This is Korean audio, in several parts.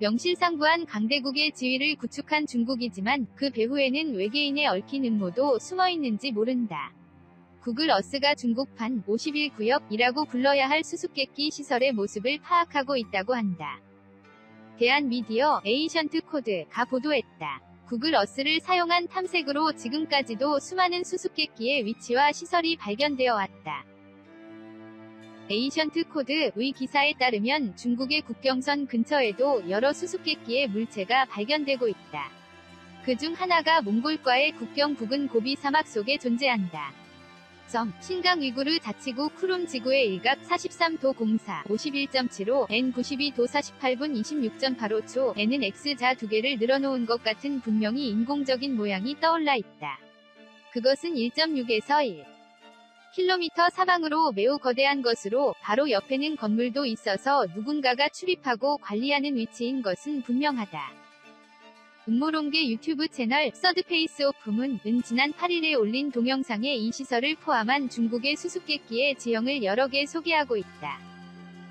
명실상부한 강대국의 지위를 구축한 중국이지만 그 배후에는 외계인이 얽힌 음모도 숨어 있는지 모른다. 구글 어스가 중국판 51 구역이라고 불러야 할 수수께끼 시설의 모습을 파악하고 있다고 한다. 대한 미디어 Ancient Code가 보도했다. 구글 어스를 사용한 탐색으로 지금까지도 수많은 수수께끼의 위치와 시설이 발견되어 왔다. 에이션트 코드의 기사에 따르면 중국의 국경선 근처에도 여러 수수께끼의 물체가 발견되고 있다. 그 중 하나가 몽골과의 국경 부근 고비 사막 속에 존재한다. 점, 신강 위구르 자치구 쿠룸 지구의 일각 43도 공사 51.75 N92도 48분 26.85초 N은 X자 두 개를 늘어놓은 것 같은 분명히 인공적인 모양이 떠올라 있다. 그것은 1.6에서 1. 킬로미터 사방으로 매우 거대한 것으로 바로 옆에는 건물도 있어서 누군가가 출입하고 관리하는 위치인 것은 분명하다. 음모론계 유튜브 채널 Third Phase of Moon은 지난 8일에 올린 동영상에 이 시설을 포함한 중국의 수수께끼의 지형을 여러 개 소개하고 있다.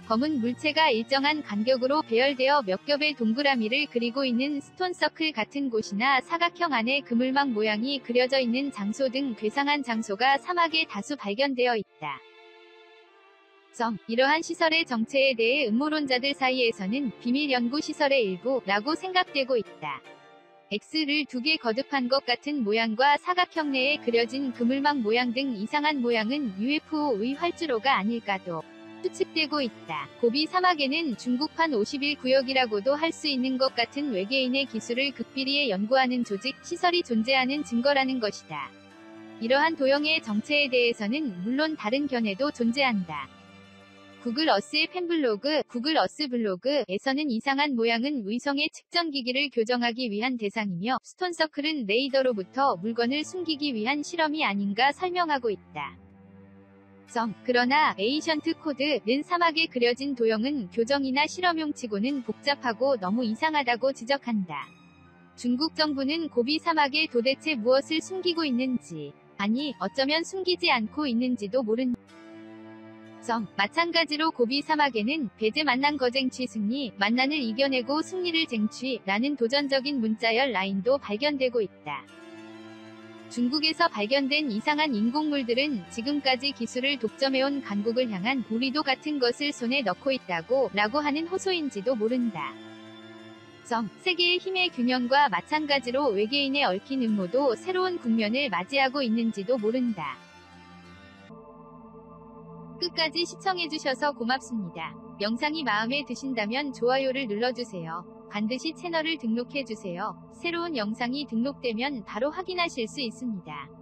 검은 물체가 일정한 간격으로 배열되어 몇 겹의 동그라미를 그리고 있는 stone circle 같은 곳이나 사각형 안에 그물망 모양이 그려져 있는 장소 등 괴상한 장소가 사막에 다수 발견되어 있다. 점, 이러한 시설의 정체에 대해 음모론자들 사이에서는 비밀 연구 시설의 일부라고 생각되고 있다. X를 두 개 거듭한 것 같은 모양과 사각형 내에 그려진 그물망 모양 등 이상한 모양은 UFO의 활주로가 아닐까도 추측되고 있다. 고비 사막에는 중국판 51 구역이라고도 할 수 있는 것 같은 외계인의 기술을 극비리에 연구하는 조직, 시설이 존재하는 증거라는 것이다. 이러한 도형의 정체에 대해서는 물론 다른 견해도 존재한다. 구글 어스의 팬블로그, 구글 어스 블로그에서는 이상한 모양은 위성의 측정기기를 교정하기 위한 대상이며 stone circle은 레이더로부터 물건을 숨기기 위한 실험이 아닌가 설명하고 있다. 점. 그러나 Ancient Code는 사막에 그려진 도형은 교정이나 실험용치고는 복잡하고 너무 이상하다고 지적한다. 중국 정부는 고비 사막에 도대체 무엇을 숨기고 있는지, 아니, 어쩌면 숨기지 않고 있는지도 모른 점. 마찬가지로 고비 사막에는 배제 만난 거쟁취 승리, 만난을 이겨내고 승리를 쟁취라는 도전적인 문자열 라인도 발견되고 있다. 중국에서 발견된 이상한 인공물들은 지금까지 기술을 독점해온 강국을 향한 우리도 같은 것을 손에 넣고 있다고 라고 하는 호소인지도 모른다. 점, 세계의 힘의 균형과 마찬가지로 외계인의 얽힌 음모도 새로운 국면을 맞이하고 있는지도 모른다. 끝까지 시청해주셔서 고맙습니다. 영상이 마음에 드신다면 좋아요를 눌러주세요. 반드시 채널을 등록해주세요. 새로운 영상이 등록되면 바로 확인하실 수 있습니다.